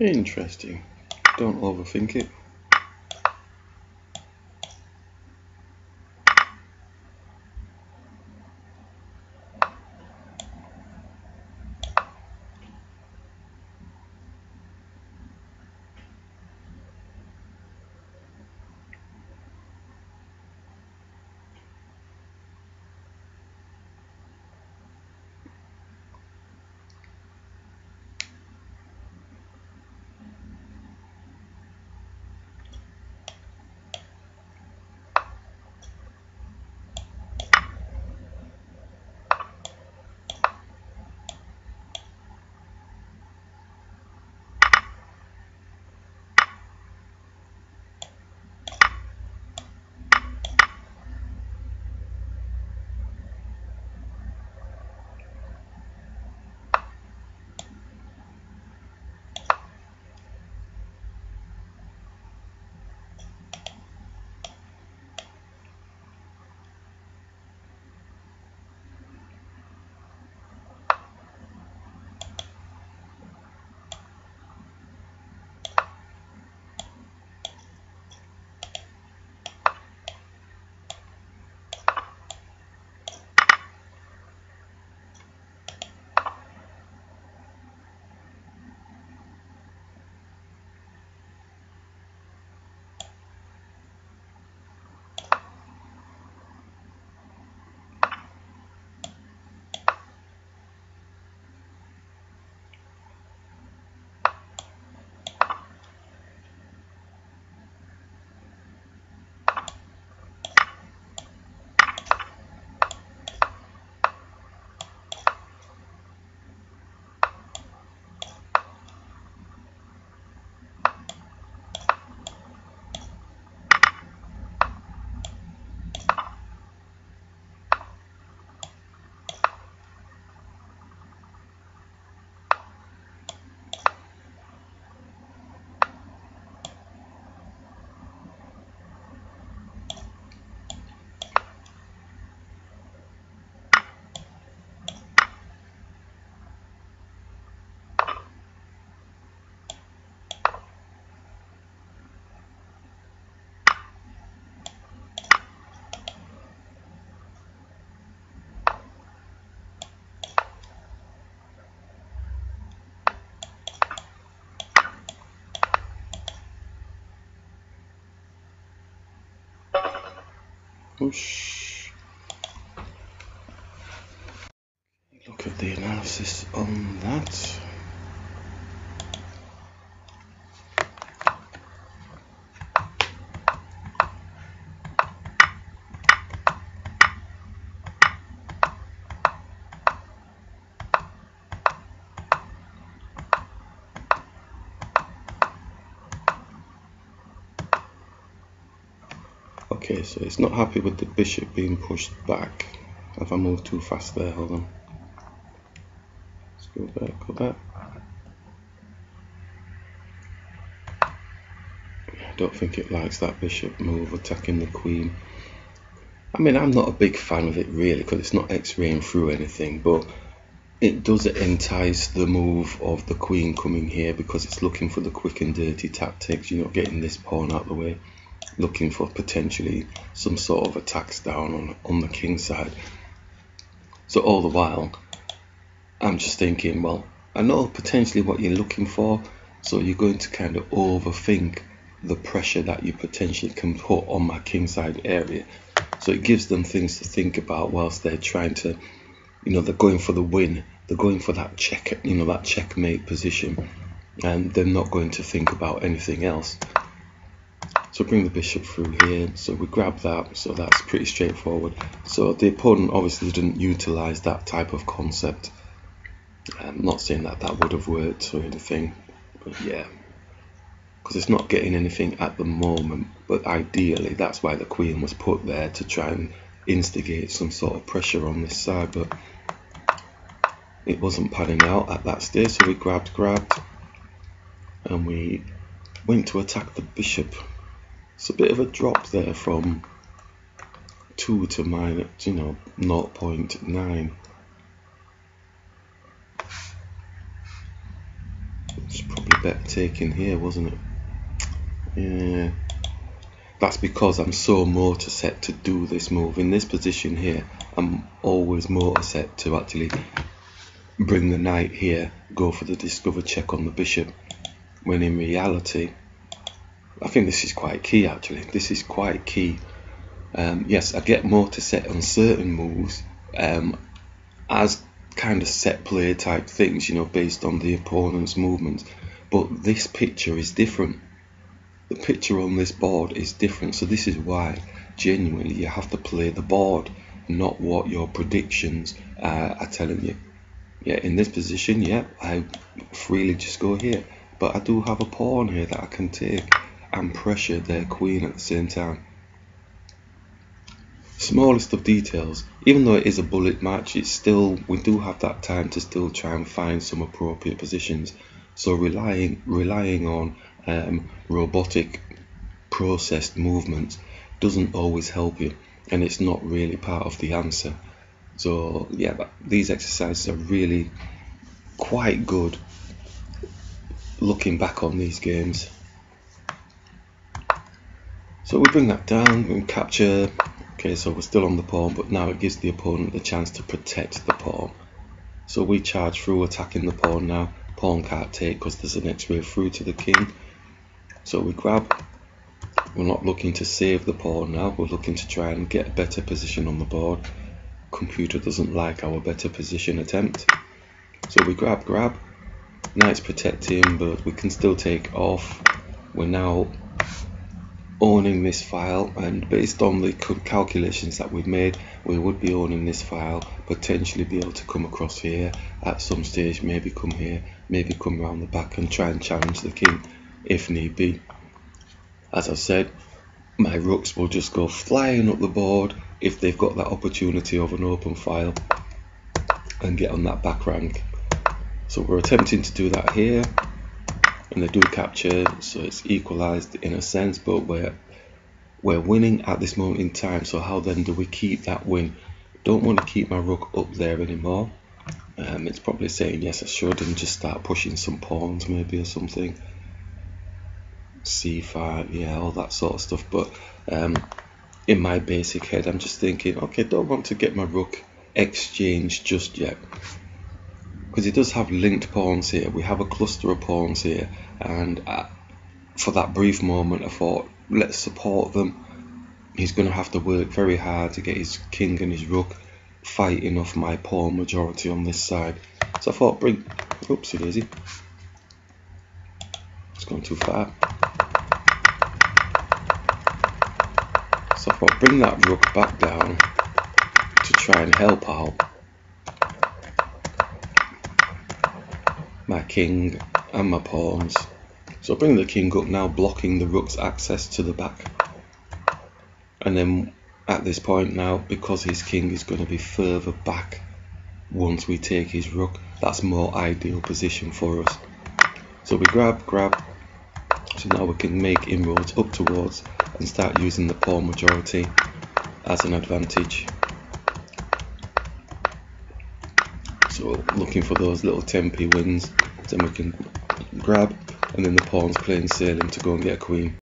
Interesting. Don't overthink it. Look at the analysis on that. Okay, so it's not happy with the bishop being pushed back. Have I moved too fast there? Hold on. Let's go back, go back. I don't think it likes that bishop move attacking the queen. I mean, I'm not a big fan of it really because it's not x-raying through anything, but it does entice the move of the queen coming here because it's looking for the quick and dirty tactics, you know, getting this pawn out of the way looking for potentially some sort of attacks down on, on the king side. So all the while, I'm just thinking, well, I know potentially what you're looking for, so you're going to kind of overthink the pressure that you potentially can put on my king side area. So it gives them things to think about whilst they're trying to, you know, they're going for the win. They're going for that check, you know, that checkmate position, and they're not going to think about anything else. So bring the bishop through here. So we grab that. So that's pretty straightforward. So the opponent obviously didn't utilize that type of concept. I'm not saying that that would have worked or anything, but yeah. Because it's not getting anything at the moment, but ideally that's why the queen was put there to try and instigate some sort of pressure on this side, but it wasn't panning out at that stage, so we grabbed, grabbed, and we went to attack the bishop it's a bit of a drop there from 2 to minus, you know, 0.9. It's probably better taking here, wasn't it? Yeah. That's because I'm so motor set to do this move. In this position here, I'm always motor set to actually bring the knight here, go for the discover check on the bishop. When in reality, I think this is quite key actually. This is quite key. Um, yes, I get more to set on certain moves um, as kind of set play type things, you know, based on the opponent's movements. But this picture is different the picture on this board is different so this is why genuinely you have to play the board not what your predictions uh, are telling you yeah in this position yeah I freely just go here but I do have a pawn here that I can take and pressure their queen at the same time. Smallest of details even though it is a bullet match it's still we do have that time to still try and find some appropriate positions. So relying relying on um, robotic processed movements doesn't always help you and it's not really part of the answer. So yeah these exercises are really quite good looking back on these games so we bring that down and capture okay so we're still on the pawn but now it gives the opponent the chance to protect the pawn so we charge through attacking the pawn now pawn can't take because there's an x-ray through to the king so we grab, we're not looking to save the pawn now, we're looking to try and get a better position on the board. Computer doesn't like our better position attempt. So we grab, grab, knight's protecting, but we can still take off. We're now owning this file and based on the calculations that we've made we would be owning this file potentially be able to come across here at some stage maybe come here maybe come around the back and try and challenge the king if need be. As I've said, my rooks will just go flying up the board if they've got that opportunity of an open file and get on that back rank. So we're attempting to do that here and they do capture so it's equalized in a sense but we're we're winning at this moment in time so how then do we keep that win? Don't want to keep my rook up there anymore. Um, it's probably saying yes I should and just start pushing some pawns maybe or something. C5 yeah all that sort of stuff but um, in my basic head I'm just thinking okay don't want to get my rook exchanged just yet because it does have linked pawns here. We have a cluster of pawns here and uh, for that brief moment I thought let's support them. He's going to have to work very hard to get his king and his rook fighting off my pawn majority on this side. So I thought bring oopsie daisy it's gone too far. So I thought bring that rook back down to try and help out my king and my pawns. So bring the king up now blocking the rook's access to the back. And then at this point now because his king is going to be further back once we take his rook that's more ideal position for us. So we grab, grab, so now we can make inroads up towards and start using the pawn majority as an advantage. So looking for those little tempi wins, then we can grab and then the pawn's plain sailing to go and get a queen.